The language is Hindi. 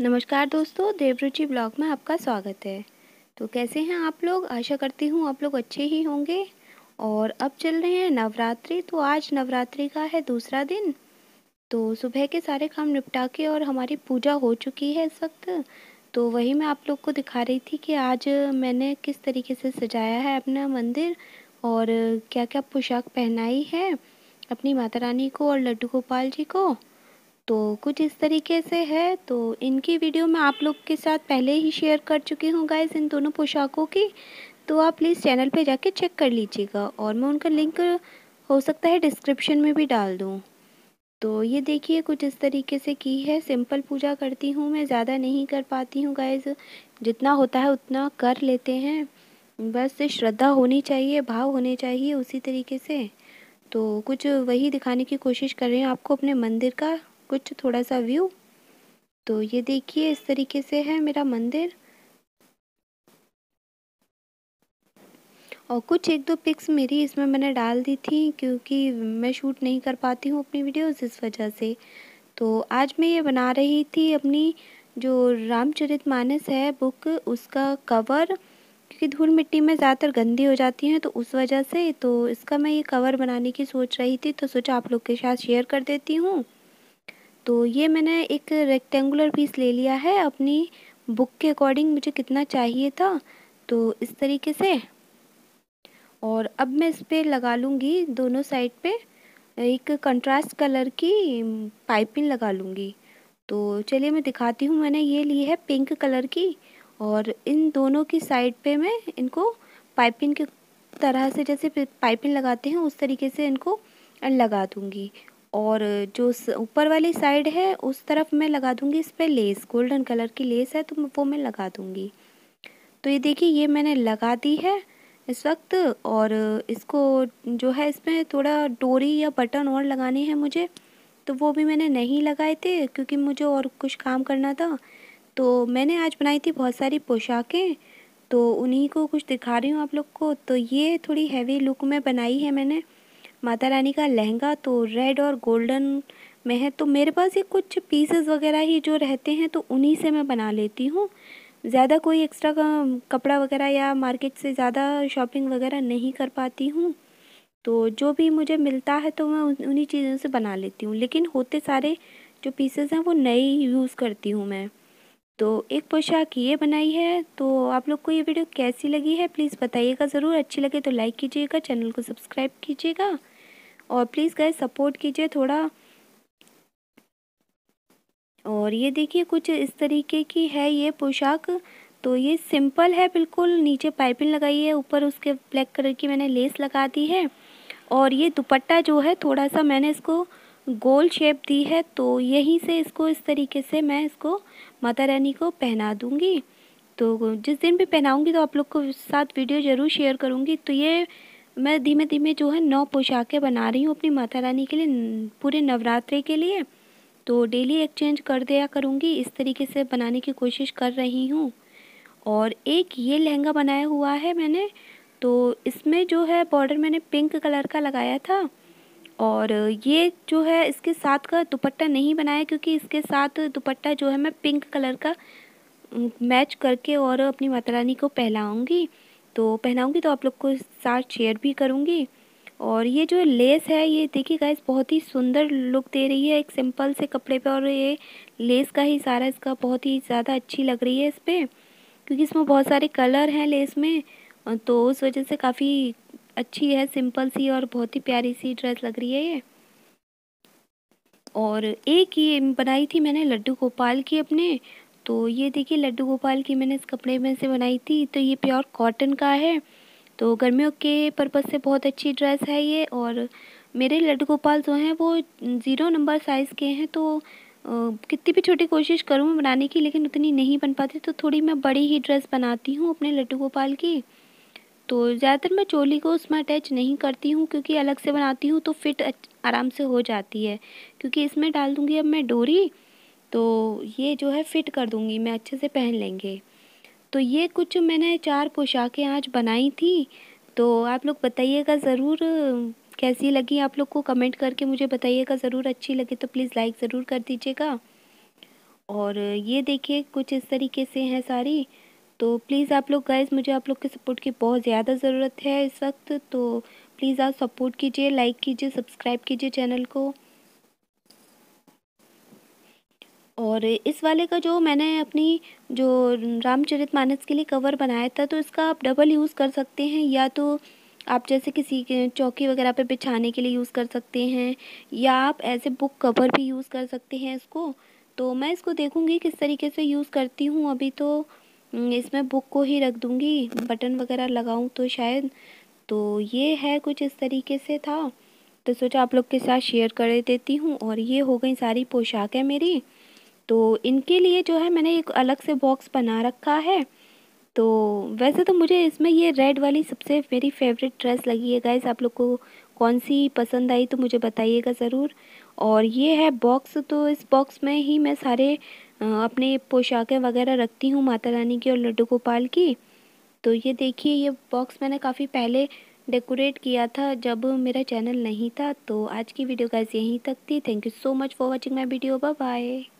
नमस्कार दोस्तों, देवरुचि ब्लॉग में आपका स्वागत है। तो कैसे हैं आप लोग? आशा करती हूँ आप लोग अच्छे ही होंगे। और अब चल रहे हैं नवरात्रि तो आज नवरात्रि का है दूसरा दिन। तो सुबह के सारे काम निपटा के और हमारी पूजा हो चुकी है इस वक्त। तो वही मैं आप लोग को दिखा रही थी कि आज मैंने किस तरीके से सजाया है अपना मंदिर और क्या क्या पोशाक पहनाई है अपनी माता रानी को और लड्डू गोपाल जी को। तो कुछ इस तरीके से है। तो इनकी वीडियो मैं आप लोग के साथ पहले ही शेयर कर चुकी हूँ गाइज़ इन दोनों पोशाकों की। तो आप प्लीज़ चैनल पे जाके चेक कर लीजिएगा और मैं उनका लिंक हो सकता है डिस्क्रिप्शन में भी डाल दूँ। तो ये देखिए कुछ इस तरीके से की है। सिंपल पूजा करती हूँ मैं, ज़्यादा नहीं कर पाती हूँ गाइज़ जितना होता है उतना कर लेते हैं। बस श्रद्धा होनी चाहिए, भाव होने चाहिए उसी तरीके से। तो कुछ वही दिखाने की कोशिश कर रही हूँ। आपको अपने मंदिर का कुछ थोड़ा सा व्यू। तो ये देखिए, इस तरीके से है मेरा मंदिर। और कुछ एक दो पिक्स मेरी इसमें मैंने डाल दी थी, क्योंकि मैं शूट नहीं कर पाती हूँ अपनी वीडियोस इस वजह से। तो आज मैं ये बना रही थी अपनी जो रामचरितमानस है बुक उसका कवर क्योंकि धूल मिट्टी में ज़्यादातर गंदी हो जाती हैं तो उस वजह से तो इसका मैं ये कवर बनाने की सोच रही थी तो सोचा आप लोग के साथ शेयर कर देती हूँ। तो ये मैंने एक रेक्टेंगुलर पीस ले लिया है। अपनी बुक के अकॉर्डिंग मुझे कितना चाहिए था तो इस तरीके से। और अब मैं इस पर लगा लूँगी दोनों साइड पे, एक कंट्रास्ट कलर की पाइपिंग लगा लूँगी। तो चलिए मैं दिखाती हूँ, मैंने ये ली है पिंक कलर की, और इन दोनों की साइड पे मैं इनको पाइपिंग के तरह से जैसे पाइपिंग लगाते हैं, उस तरीके से इनको लगा दूँगी। और जो ऊपर वाली साइड है, उस तरफ़ मैं लगा दूँगी इस पर लेस गोल्डन कलर की लेस है तो वो मैं लगा दूँगी। तो ये देखिए, ये मैंने लगा दी है इस वक्त और इसको जो है, इसमें थोड़ा डोरी या बटन और लगाने हैं मुझे तो वो भी मैंने नहीं लगाए थे क्योंकि मुझे और कुछ काम करना था। तो मैंने आज बनाई थी बहुत सारी पोशाकें तो उन्हीं को कुछ दिखा रही हूँ आप लोग को। तो ये थोड़ी हैवी लुक में बनाई है मैंने। माता रानी का लहंगा तो रेड और गोल्डन में है तो मेरे पास ये कुछ पीसेस वगैरह ही जो रहते हैं तो उन्हीं से मैं बना लेती हूँ। ज़्यादा कोई एक्स्ट्रा का कपड़ा वगैरह या मार्केट से ज़्यादा शॉपिंग वगैरह नहीं कर पाती हूँ। तो जो भी मुझे मिलता है तो मैं उन्हीं चीज़ों से बना लेती हूँ। लेकिन होते सारे जो पीसेस हैं, वो नए यूज़ करती हूँ मैं। तो एक पोशाक ये बनाई है तो आप लोग को ये वीडियो कैसी लगी है प्लीज़ बताइएगा ज़रूर। अच्छी लगे तो लाइक कीजिएगा चैनल को सब्सक्राइब कीजिएगा। और प्लीज़ गए सपोर्ट कीजिए थोड़ा। और ये देखिए कुछ इस तरीके की है ये पोशाक। तो ये सिंपल है, बिल्कुल नीचे पाइपिंग लगाई है, ऊपर उसके ब्लैक कलर की मैंने लेस लगा दी है। और ये दुपट्टा जो है, थोड़ा सा मैंने इसको गोल शेप दी है तो यहीं से इसको इस तरीके से मैं इसको माता रानी को पहना दूँगी। तो जिस दिन भी पहनाऊँगी तो आप लोग को साथ वीडियो ज़रूर शेयर करूँगी। तो ये मैं धीमे धीमे जो है नौ पोशाकें बना रही हूँ अपनी माता रानी के लिए पूरे नवरात्रे के लिए। तो डेली एक्सचेंज कर दिया करूँगी, इस तरीके से बनाने की कोशिश कर रही हूँ। और एक ये लहंगा बनाया हुआ है मैंने तो इसमें जो है बॉर्डर मैंने पिंक कलर का लगाया था। और ये जो है इसके साथ का दुपट्टा नहीं बनाया, क्योंकि इसके साथ दुपट्टा जो है मैं पिंक कलर का मैच करके और अपनी माता रानी को पहलाऊँगी। तो पहनाऊँगी तो आप लोग को साथ शेयर भी करूँगी। और ये जो लेस है, ये देखिए गाइस बहुत ही सुंदर लुक दे रही है। एक सिंपल से कपड़े पे और ये लेस का ही सारा इसका बहुत ही ज़्यादा अच्छी लग रही है इस पर क्योंकि इसमें बहुत सारे कलर हैं लेस में। तो उस वजह से काफ़ी अच्छी है सिंपल सी और बहुत ही प्यारी सी ड्रेस लग रही है ये। और एक ये बनाई थी मैंने लड्डू गोपाल की अपने। तो ये देखिए, लड्डू गोपाल की मैंने इस कपड़े में से बनाई थी। तो ये प्योर कॉटन का है। तो गर्मियों के पर्पज़ से बहुत अच्छी ड्रेस है ये और मेरे लड्डू गोपाल जो हैं वो ज़ीरो नंबर साइज़ के हैं। तो कितनी भी छोटी कोशिश करूँ बनाने की, लेकिन उतनी नहीं बन पाती। तो थोड़ी मैं बड़ी ही ड्रेस बनाती हूँ अपने लड्डू गोपाल की। तो ज़्यादातर मैं चोली को उसमें अटैच नहीं करती हूँ, क्योंकि अलग से बनाती हूँ तो फिट आराम से हो जाती है। क्योंकि इसमें डाल दूँगी अब मैं डोरी तो ये जो है फ़िट कर दूँगी, मैं अच्छे से पहन लेंगे। तो ये कुछ मैंने चार पोशाकें आज बनाई थी तो आप लोग बताइएगा ज़रूर, कैसी लगी? आप लोग को कमेंट करके मुझे बताइएगा ज़रूर, अच्छी लगी तो प्लीज़ लाइक ज़रूर कर दीजिएगा। और ये देखिए, कुछ इस तरीके से हैं सारी। तो प्लीज़ आप लोग गाइज़ मुझे आप लोग के सपोर्ट की बहुत ज़्यादा ज़रूरत है इस वक्त तो प्लीज़ आप सपोर्ट कीजिए लाइक कीजिए सब्सक्राइब कीजिए चैनल को। और इस वाले का जो मैंने अपनी जो रामचरितमानस के लिए कवर बनाया था तो इसका आप डबल यूज़ कर सकते हैं, या तो आप जैसे किसी चौकी वगैरह पे बिछाने के लिए यूज़ कर सकते हैं, या आप ऐसे बुक कवर भी यूज़ कर सकते हैं इसको। तो मैं इसको देखूँगी किस तरीके से यूज़ करती हूँ। अभी तो इसमें बुक को ही रख दूँगी बटन वगैरह लगाऊँ तो शायद। तो ये है कुछ इस तरीके से था। तो सोचा आप लोग के साथ शेयर कर देती हूँ, और ये हो गई सारी पोशाकें मेरी। तो इनके लिए जो है मैंने एक अलग से बॉक्स बना रखा है। तो वैसे तो मुझे इसमें ये रेड वाली सबसे मेरी फेवरेट ड्रेस लगी है। गाइस आप लोग को कौन सी पसंद आई तो मुझे बताइएगा ज़रूर। और ये है बॉक्स तो इस बॉक्स में ही मैं सारे अपने पोशाकें वगैरह रखती हूँ माता रानी की और लड्डू गोपाल की। तो ये देखिए, ये बॉक्स मैंने काफ़ी पहले डेकोरेट किया था जब मेरा चैनल नहीं था। तो आज की वीडियो गाइस यहीं तक थी। Thank you so much for watching my video bye bye